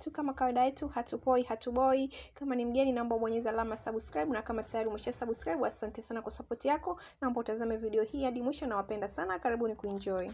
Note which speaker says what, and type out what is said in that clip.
Speaker 1: yetu kama kawaida yetu, hatupoi hatuboi. Kama ni mgeni, naomba ubonyeze alama subscribe, na kama tayari umesha subscribe, asante sana kwa support yako. Naomba utazame video hii hadi mwisho, nawapenda sana, karibuni kuenjoy.